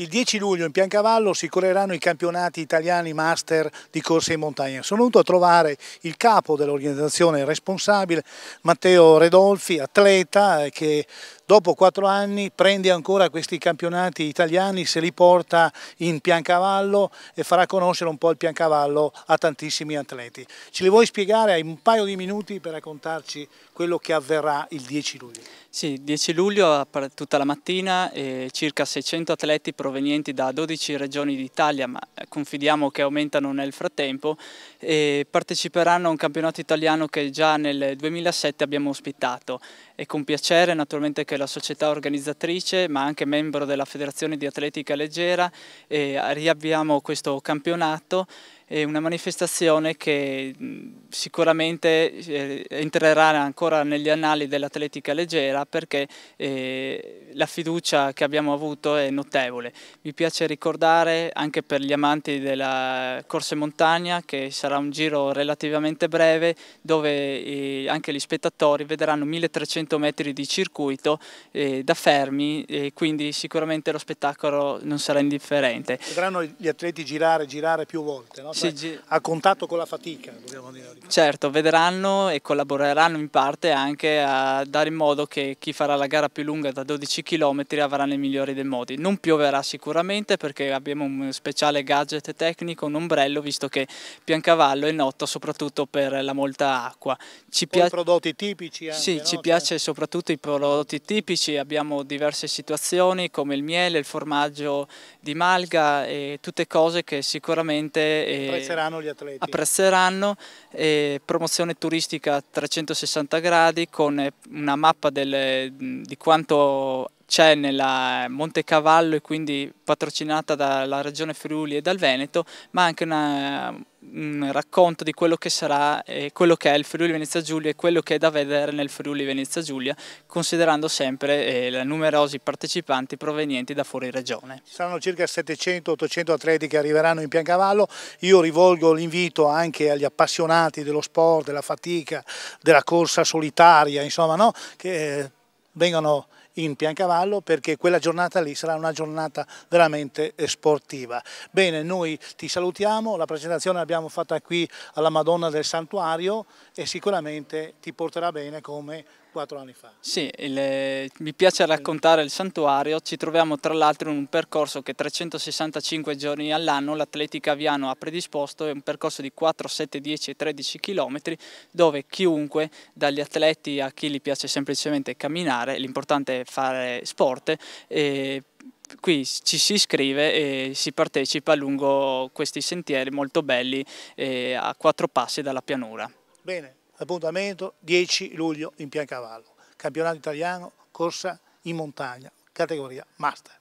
Il 10 luglio in Piancavallo si correranno i campionati italiani master di corsa in montagna. Sono venuto a trovare il capo dell'organizzazione responsabile, Matteo Redolfi, atleta eh, che dopo quattro anni prende ancora questi campionati italiani, se li porta in Piancavallo e farà conoscere un po' il Piancavallo a tantissimi atleti. Ce li vuoi spiegare? Hai un paio di minuti per raccontarci quello che avverrà il 10 luglio. Sì, 10 luglio tutta la mattina eh, circa 600 atleti provenienti da 12 regioni d'Italia, ma eh, confidiamo che aumentano nel frattempo, e parteciperanno a un campionato italiano che già nel 2007 abbiamo ospitato. È con piacere naturalmente che la società organizzatrice, ma anche membro della Federazione di Atletica Leggera, eh, riavviamo questo campionato è una manifestazione che sicuramente eh, entrerà ancora negli annali dell'atletica leggera perché eh, la fiducia che abbiamo avuto è notevole. Mi piace ricordare anche per gli amanti della corsa montagna che sarà un giro relativamente breve dove eh, anche gli spettatori vedranno 1300 metri di circuito da fermi e quindi sicuramente lo spettacolo non sarà indifferente. Vedranno gli atleti girare, girare più volte, no? Sì, a contatto con la fatica, dobbiamo dire. Certo, vedranno e collaboreranno in parte anche a dare in modo che chi farà la gara più lunga da 12 km avrà nei migliori dei modi. Non pioverà sicuramente perché abbiamo un speciale gadget tecnico, un ombrello, visto che Piancavallo è noto soprattutto per la molta acqua. Ci piace prodotti tipici anche, Sì, no? ci piace soprattutto i prodotti tipici, abbiamo diverse situazioni come il miele, il formaggio di malga e tutte cose che sicuramente... Eh, apprezzeranno gli atleti. Apprezzeranno, eh, promozione turistica a 360 gradi con eh, una mappa del, di quanto c'è nella Montecavallo e quindi patrocinata dalla regione Friuli e dal Veneto, ma anche una, un racconto di quello che sarà e quello che è il Friuli Venezia Giulia e quello che è da vedere nel Friuli Venezia Giulia, considerando sempre eh, numerosi partecipanti provenienti da fuori regione. Saranno circa 700-800 atleti che arriveranno in Piancavallo, io rivolgo l'invito anche agli appassionati dello sport, della fatica, della corsa solitaria, insomma, no? che eh, vengano in Piancavallo perché quella giornata lì sarà una giornata veramente sportiva. Bene, noi ti salutiamo, la presentazione l'abbiamo fatta qui alla Madonna del Santuario e sicuramente ti porterà bene come quattro anni fa. Sì, il, mi piace raccontare il santuario, ci troviamo tra l'altro in un percorso che 365 giorni all'anno l'Atletica Aviano ha predisposto, è un percorso di 4, 7, 10 e 13 km dove chiunque, dagli atleti a chi gli piace semplicemente camminare, l'importante è fare sport, e qui ci si iscrive e si partecipa lungo questi sentieri molto belli eh, a quattro passi dalla pianura. Bene, appuntamento 10 luglio in Piancavallo, campionato italiano, corsa in montagna, categoria master.